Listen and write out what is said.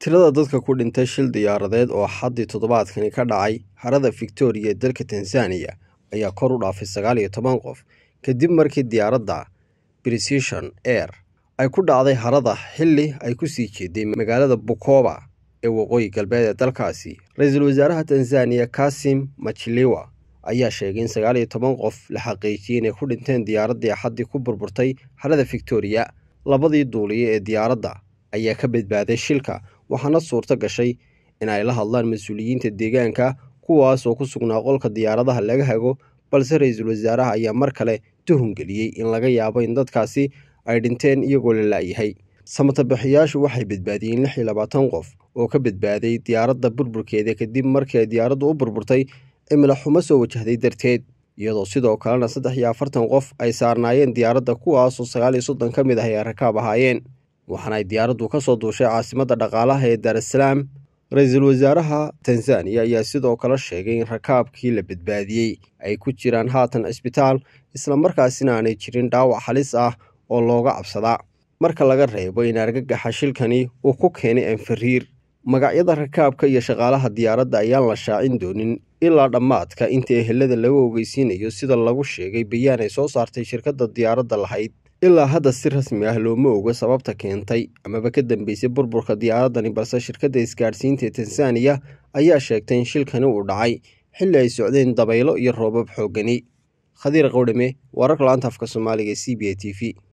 tirada dadka ku dhintay shil diyaaradeed oo xaddii toddobaadkani ka dhacay harada victoria ee dalka tanzaniya ayaa kor u dhaafay sagaal iyo toban qof. Kadib markii diyaaradda precision air ay ku dhacday harada xilli ay ku sii jeeday magaalada bukoba ee waqooyi galbeed ee dalkaasi ra'iisul wasaaraha tanzaniya kasim machiliwa ayaa sheegay in sagaal iyo toban qof la xaqiijiyey inay ku dhinteen diyaaraddii axaddii ku burburtay harada victoria. Labadii duuliye ee diyaaradda ayaa ka badbaaday shilka waxaana suurto gashay in ay la hadlaan mas'uuliyiinta deegaanka kuwaas oo ku sugnaa qolka diyaaradaha laga hago balse ra'iisul wasaaraha ayaa mar kale tuhungeliyey in laga yaabo in dadkaasi ay dhinteen iyagoo la la'yahay samatabaxiyaashu waxay badbaadiyeen lix iyo labaatan qof oo ka badbaaday diyaaradda burburkeeda kadib markii ay diyaaraddu u burburtay cimilo xumo soo wajahday darteed iyadoo sidoo kalena saddex iyo afartan qof ay saarnaayeen diyaaradda kuwaasoo sagaal iyo soddon ka mid ah ay rakaab ahaayeen waxaana ay diyaaraddu ka soo duushay caasimadda dhaqaalaha ee daarasalaam ra'iisul wasaaraha tanzaniya ayaa sidoo kale sheegay in rakaabkii la badbaadiyey. Ay ku jiraan haatan cisbitaal islamarkaasina aanay jirin dhaawac halis ah oo looga cabsadaa. Marka laga reebo in argagaxa shilkani uu ku keenay anfariir magacyada rakaabka iyo shaqaalaha diyaaradda ayaan la shaacin doonin ilaa dhammaadka inta ehelada laga ogeysiinayo sida lagu sheegay bayaan ay soo saartay shirkadda diyaaradda lahayd ilaa hadda si rasmi ah looma oga sababta keentay. Amaba ka dambeysay burburka diyaaraddani balse shirkadda isgaadhsiinta ee tanzaniya ayaa sheegtay in shilkani uu dhacay. Xilli ay socdeen dabaylo iyo roobab xooggani khadiir qowdhame wararka laanta afka soomaaliga e c b a t v